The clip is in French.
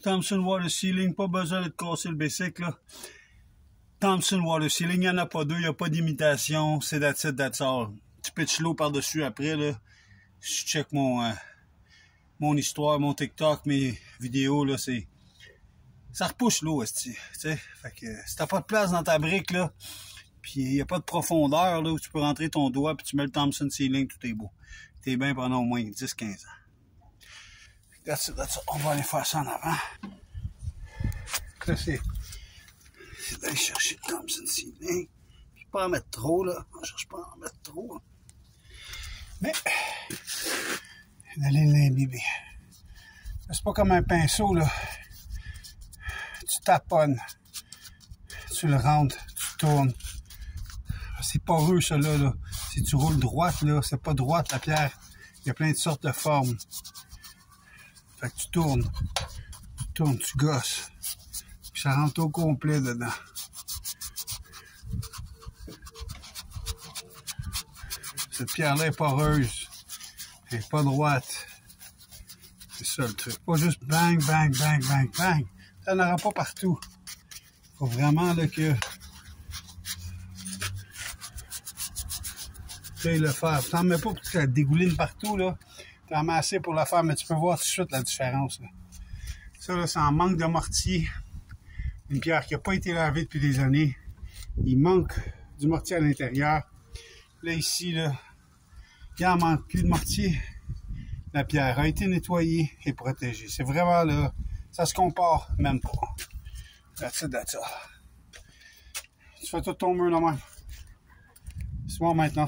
Thompson Water Sealing, pas besoin de te casser le basic. Thompson Water Sealing, il n'y en a pas deux, il n'y a pas d'imitation, c'est that's it, that's all. Tu pitches l'eau par-dessus après, là. Je check mon, euh, mon histoire, mon TikTok, mes vidéos, là, c'est... Ça repousse l'eau, tu sais? Fait que si t'as pas de place dans ta brique, là, puis il n'y a pas de profondeur, là, où tu peux rentrer ton doigt, puis tu mets le Thompson Sealing, tout est beau. T'es bien pendant au moins 10-15 ans. On va aller faire ça en avant. Là, c'est d'aller chercher le Thompson Sealing. Puis pas en mettre trop, là. On cherche pas à en mettre trop. Hein. Mais, d'aller l'imbiber. C'est pas comme un pinceau, là. Tu taponnes. Tu le rentres, tu tournes. C'est poreux, ça, là, là. Si tu roules droite, là, c'est pas droite, la pierre. Il y a plein de sortes de formes. Fait que tu tournes. Tu tournes, tu gosses ça rentre au complet dedans. Cette pierre-là est poreuse. Elle n'est pas droite. C'est ça le truc. Pas juste bang, bang, bang, bang, bang. Ça n'aura pas partout. Faut vraiment là, que tu le faire. T'en mets pas pour que ça dégouline partout, là. T'en mets assez pour le faire, mais tu peux voir tout de suite la différence. Ça, là, c'est en manque de mortier une pierre qui n'a pas été lavée depuis des années. Il manque du mortier à l'intérieur. Là, ici, là, il en manque plus de mortier. La pierre a été nettoyée et protégée. C'est vraiment là, ça se compare même pas. That's it. Tu fais tout ton mur là même. C'est bon maintenant.